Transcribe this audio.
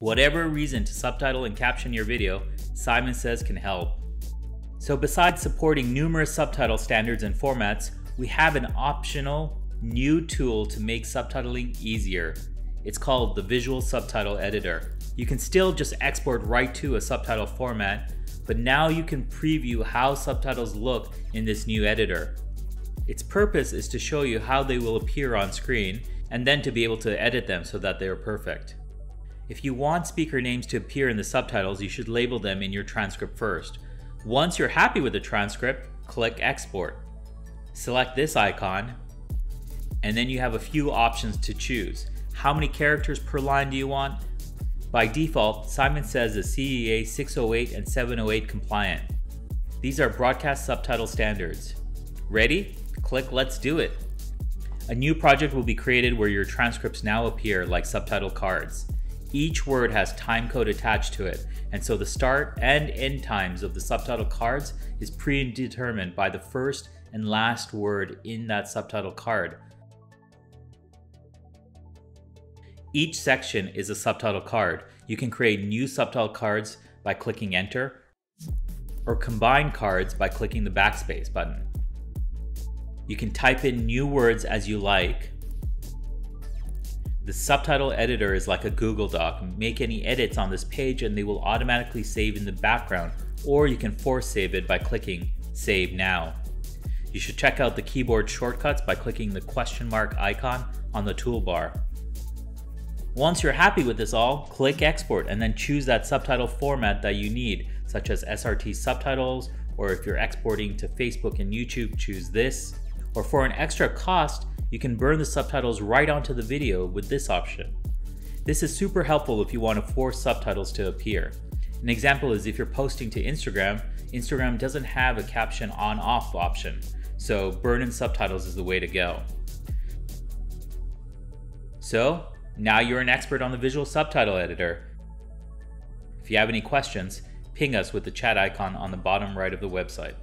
Whatever reason to subtitle and caption your video, Simon Says can help. So besides supporting numerous subtitle standards and formats, we have an optional new tool to make subtitling easier. It's called the Visual Subtitle Editor. You can still just export right to a subtitle format, but now you can preview how subtitles look in this new editor. Its purpose is to show you how they will appear on screen and then to be able to edit them so that they are perfect. If you want speaker names to appear in the subtitles, you should label them in your transcript first. Once you're happy with the transcript, click Export. Select this icon, and then you have a few options to choose. How many characters per line do you want? By default, Simon Says is CEA 608 and 708 compliant. These are broadcast subtitle standards. Ready? Click Let's Do It. A new project will be created where your transcripts now appear like subtitle cards. Each word has timecode attached to it, and so the start and end times of the subtitle cards is predetermined by the first and last word in that subtitle card. Each section is a subtitle card. You can create new subtitle cards by clicking enter or combine cards by clicking the backspace button. You can type in new words as you like. The subtitle editor is like a Google Doc. Make any edits on this page and they will automatically save in the background, or you can force save it by clicking Save Now. You should check out the keyboard shortcuts by clicking the question mark icon on the toolbar. Once you're happy with this all, click export and then choose that subtitle format that you need, such as SRT subtitles, or if you're exporting to Facebook and YouTube, choose this. Or for an extra cost, you can burn the subtitles right onto the video with this option. This is super helpful if you want to force subtitles to appear. An example is if you're posting to Instagram, Instagram doesn't have a caption on off option, so burn in subtitles is the way to go. So, now you're an expert on the visual subtitle editor. If you have any questions, ping us with the chat icon on the bottom right of the website.